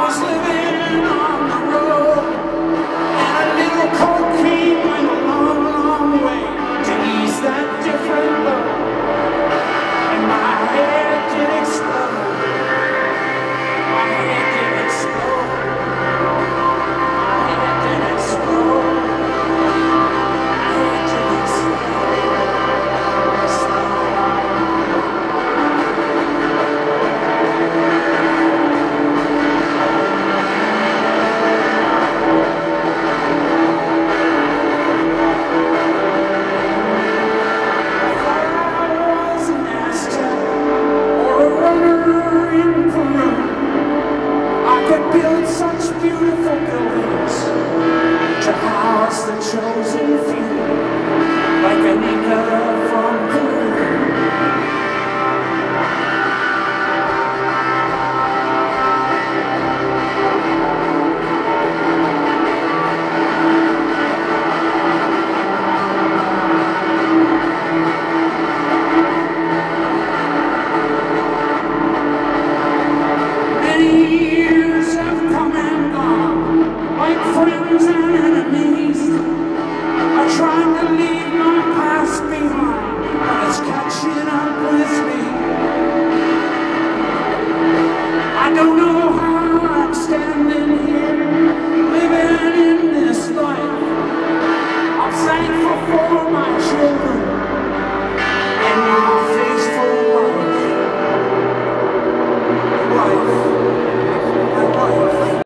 was living. friends and enemies are trying to leave my past behind, but it's catching up with me. I don't know how I'm standing here, living in this life. I'm thankful for my